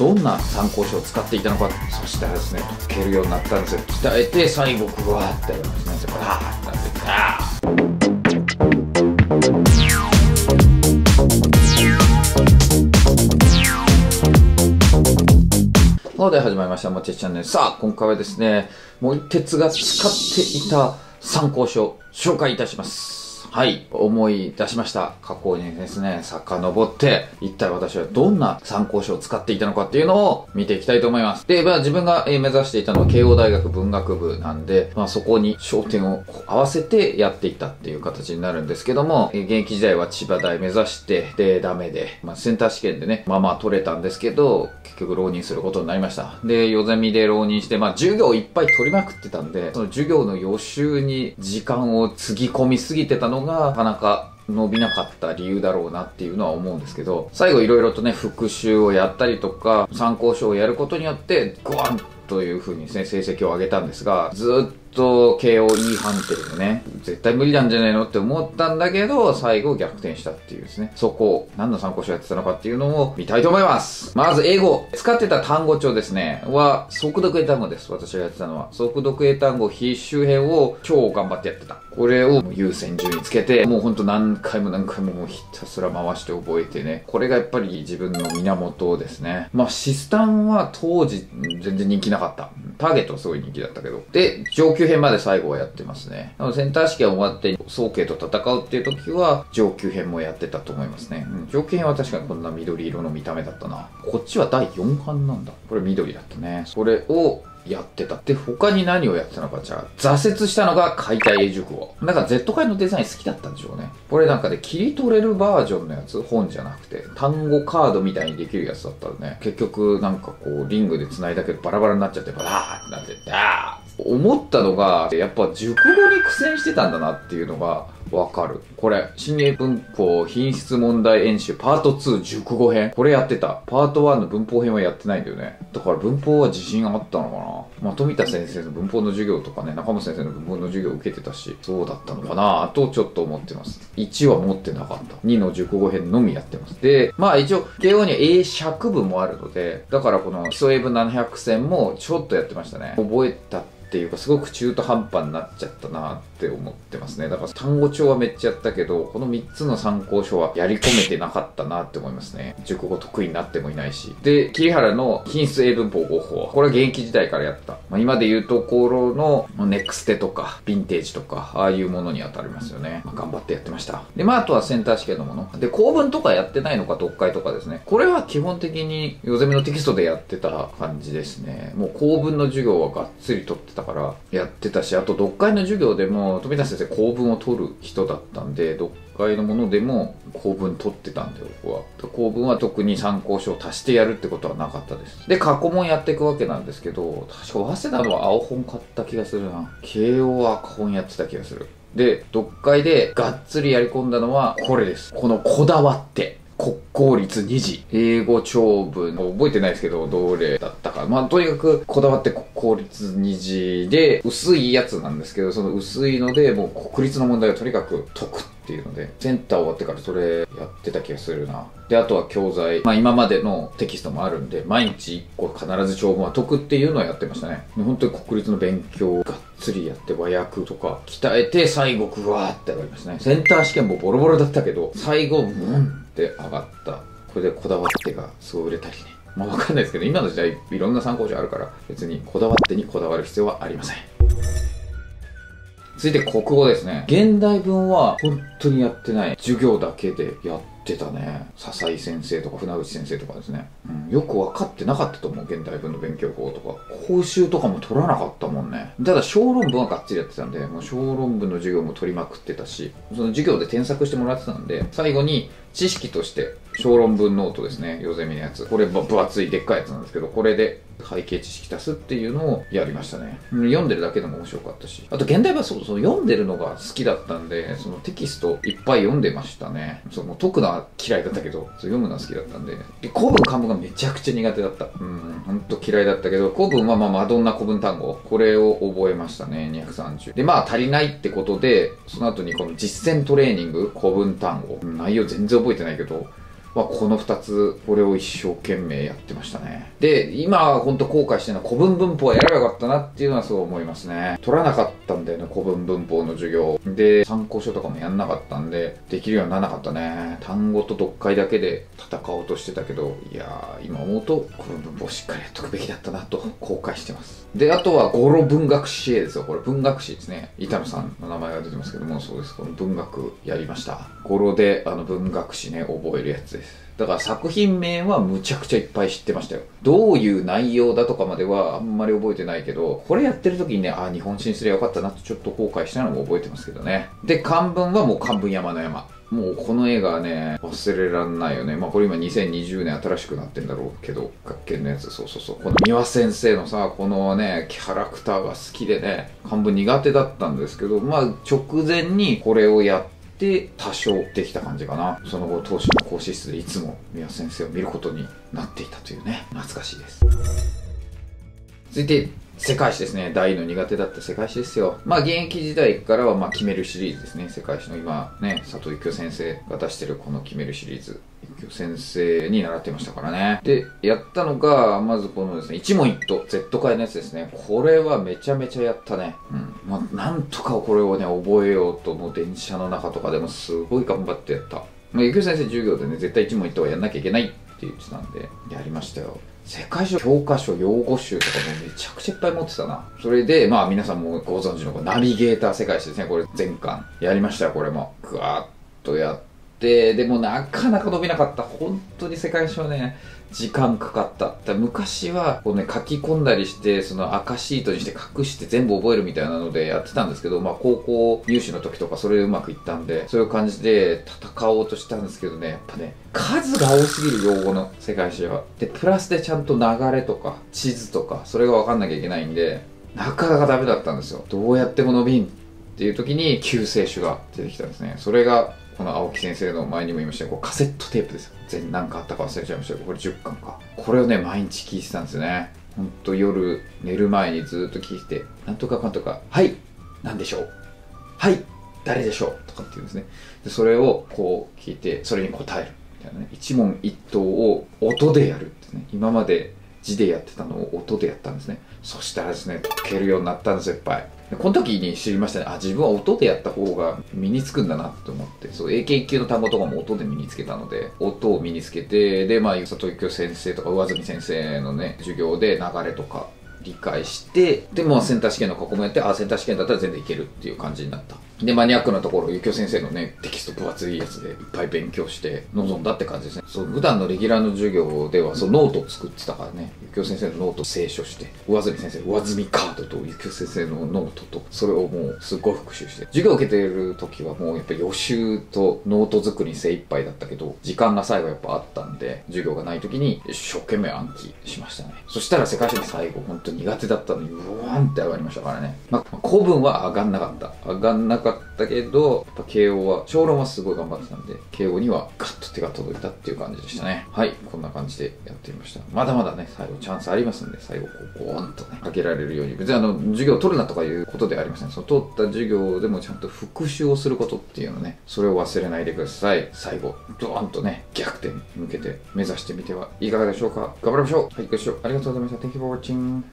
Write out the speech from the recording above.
どんな参考書を使っていたのかそしたらですね解けるようになったんですよ鍛えて最後グワーってやるんですねでバーってなってあーので始まりました、もちチャンネル。さあ、今回はですね、森鉄が使っていた参考書、紹介いたします。はい、思い出しました。過去にですね、遡って、一体私はどんな参考書を使っていたのかっていうのを見ていきたいと思います。で、まあ自分が目指していたのは慶応大学文学部なんで、まあそこに焦点を合わせてやっていったっていう形になるんですけども、現役時代は千葉大目指して、で、ダメで、まあセンター試験でね、まあまあ取れたんですけど、結局浪人することになりました。で、夜ゼミで浪人して、まあ授業いっぱい取りまくってたんで、その授業の予習に時間をつぎ込みすぎてたのが、なかなか伸びなかった理由だろうなっていうのは思うんですけど、最後いろいろとね、復習をやったりとか、参考書をやることによって、グワンという風にですね、成績を上げたんですが、ずっと慶応 E 判定でね、絶対無理なんじゃないのって思ったんだけど、最後逆転したっていうですね、そこを何の参考書やってたのかっていうのを見たいと思います。まず英語。使ってた単語帳ですね、は、速読英単語です。私がやってたのは。速読英単語必修編を超頑張ってやってた。これを優先順位つけて、もうほんと何回も何回ももうひたすら回して覚えてね。これがやっぱり自分の源ですね。まあシスタンは当時全然人気なかった。ターゲットはすごい人気だったけど。で、上級編まで最後はやってますね。なのでセンター試験終わって総慶と戦うっていう時は上級編もやってたと思いますね。うん、上級編は確かにこんな緑色の見た目だったな。こっちは第4版なんだ。これ緑だったね。これをやってた。で、他に何をやってたのか、じゃあ、挫折したのが解体英熟語。なんか Z 界のデザイン好きだったんでしょうね。これなんかで切り取れるバージョンのやつ、本じゃなくて、単語カードみたいにできるやつだったらね、結局なんかこう、リングで繋いだけどバラバラになっちゃって、バラーってなって、ダー思ったのが、やっぱ熟語に苦戦してたんだなっていうのが、わかる。これ、新英文法品質問題演習パート2熟語編。これやってた。パート1の文法編はやってないんだよね。だから文法は自信あったのかな。まあ、富田先生の文法の授業とかね、中本先生の文法の授業を受けてたし、そうだったのかなとちょっと思ってます。1は持ってなかった。2の熟語編のみやってます。で、まあ一応、慶応には英尺部もあるので、だからこの基礎英文700選もちょっとやってましたね。覚えたっていうかすごく中途半端になっちゃったなって思ってますね。だから単語帳はめっちゃやったけどこの3つの参考書はやり込めてなかったなって思いますね。熟語得意になってもいないし。で桐原の品質英文法合法これは現役時代からやった、まあ、今で言うところのネクステとかヴィンテージとかああいうものに当たりますよね、まあ、頑張ってやってました。でまああとはセンター試験のもの。で公文とかやってないのか読解とかですね。これは基本的に夜ゼミのテキストでやってた感じですね。もう公文の授業はがっつり取ってたからやってたし、あと読解の授業でも富田先生公文を取る人だったんで、読解のものでも公文取ってたんで僕は。公文は特に参考書を足してやるってことはなかったです。で、過去問やっていくわけなんですけど、確か早稲田の青本買った気がするな。慶応は赤本やってた気がする。で、読解でがっつりやり込んだのはこれです。このこだわって。国公立2次。英語長文。覚えてないですけど、どれだったか。まあ、とにかく、こだわって国公立2次で、薄いやつなんですけど、その薄いので、もう国立の問題をとにかく解くっていうので、センター終わってからそれやってた気がするな。で、あとは教材。まあ、今までのテキストもあるんで、毎日1個必ず長文は解くっていうのをやってましたね。本当に国立の勉強がっつりやって、和訳とか鍛えて、最後、ぐわーって上がりましたね。センター試験もボロボロだったけど、最後、うんって上がった。これでこだわってがすごい売れたりね。まあわかんないですけど、今の時代いろんな参考書あるから、別にこだわってにこだわる必要はありません。続いて国語ですね。現代文は本当にやってない。授業だけでやってたね。笹井先生とか船口先生とかですね。うん、よく分かってなかったと思う。現代文の勉強法とか。講習とかも取らなかったもんね。ただ小論文はがっつりやってたんで、もう小論文の授業も取りまくってたし、その授業で添削してもらってたんで、最後に知識として小論文ノートですね。代ゼミのやつ。これ分厚いでっかいやつなんですけど、これで背景知識足すっていうのをやりましたね。読んでるだけでも面白かったし。あと現代文はそうそう読んでるのが好きだったんで、そのテキストいっぱい読んでましたね。その解くのは嫌いだったけど、読むのは好きだったんで。で古文漢文がめちゃくちゃ苦手だった。うん、ほんと嫌いだったけど、古文はまあマドンナ古文単語。これを覚えましたね、230。で、まあ足りないってことで、その後にこの実践トレーニング古文単語。内容全然覚えてないけど、まあ、この2つ、これを一生懸命やってましたね。で、今、本当後悔してるのは古文文法はやればよかったなっていうのはそう思いますね。取らなかったんだよね、古文文法の授業。で、参考書とかもやんなかったんで、できるようにならなかったね。単語と読解だけで戦おうとしてたけど、いやー、今思うと古文文法しっかりやっとくべきだったなと後悔してます。で、あとは語呂文学史絵ですよ。これ文学史ですね。板野さんの名前が出てますけども、そうです。この文学やりました。語呂で、あの文学史ね、覚えるやつです。だから作品名はむちゃくちゃいっぱい知ってましたよ。どういう内容だとかまではあんまり覚えてないけど、これやってる時にね、あ、日本史にすればよかったなってちょっと後悔したのも覚えてますけどね。で、漢文はもう漢文山の山。もうこの絵がね、忘れらんないよね。まあこれ今2020年新しくなってんだろうけど、学研のやつ、そうそうそう。この三輪先生のさ、このね、キャラクターが好きでね、漢文苦手だったんですけど、まあ直前にこれをやって、で多少できた感じかな。その後当時の講師室でいつも宮先生を見ることになっていたというね。懐かしいです。続いて世界史ですね。大の苦手だった世界史ですよ。まあ現役時代からはま決めるシリーズですね。世界史の今ね佐藤幸雄先生が出してるこの決めるシリーズ。先生に習ってましたからね。でやったのがまずこのですね一問一答 Z 界のやつですね。これはめちゃめちゃやったね。うん。まあなんとかこれをね覚えようともう電車の中とかでもすごい頑張ってやった。まあ、幸雄先生授業でね絶対一問一答はやんなきゃいけないって言ってたんでやりましたよ。世界史教科書用語集とかもめちゃくちゃいっぱい持ってたな。それでまあ皆さんもご存知のナビゲーター世界史ですね。これ全巻やりましたよこれも。ぐわっとやってでもなかなか伸びなかった。本当に世界史はね時間かかっただ昔はこうね書き込んだりしてその赤シートにして隠して全部覚えるみたいなのでやってたんですけどまあ高校入試の時とかそれでうまくいったんでそういう感じで戦おうとしたんですけどね。やっぱね数が多すぎる用語の世界史は。でプラスでちゃんと流れとか地図とかそれが分かんなきゃいけないんでなかなかダメだったんですよ。どうやっても伸びん。っていう時に救世主が出てきたんですね。それがこの青木先生の前にも言いました。こうカセットテープですよ。全何かあったか忘れちゃいました。けどこれ10巻か。これをね毎日聞いてたんですよね。ほんと夜寝る前にずっと聞いてなんとかかんとかはい何でしょう。はい誰でしょう。とかって言うんですね。でそれをこう聞いてそれに答える。みたいなね。一問一答を音でやるってね。今まで字でやってたのを音でやったんですね。そしたらですね解けるようになったんですよいっぱい。この時に知りましたね。あ自分は音でやった方が身につくんだなと思って。そう AK 級の単語とかも音で身につけたので音を身につけてでまあ佐藤幸雄先生とか上住先生のね授業で流れとか理解してでもセンター試験の過去もやってあセンター試験だったら全然いけるっていう感じになった。でマニアックなところ幸雄先生のねテキスト分厚いやつでいっぱい勉強して臨んだって感じですね。そう普段のレギュラーの授業ではそうノートを作ってたからね。幸雄先生のノートを清書して上住先生上住カードと幸雄先生のノートとそれをもうすっごい復習して授業を受けている時はもうやっぱ予習とノート作りに精一杯だったけど時間が最後やっぱあったんで授業がない時に一生懸命暗記しましたね。そしたら世界史の最後本当苦手だったのにブワーンって上がりましたからね。まあ古文は上がんなかった。上がんなかったけどやっぱ慶応は小論はすごい頑張ってたんで慶応にはガッと手が届いたっていう感じでしたね。はいこんな感じでやってみました。まだまだね最後チャンスありますんで最後こうゴーンとねかけられるように別にあの授業を取るなとかいうことではありませんその取った授業でもちゃんと復習をすることっていうのねそれを忘れないでください最後ドーンとね逆転に向けて目指してみてはいかがでしょうか頑張りましょうはいご視聴ありがとうございました Thank you for watching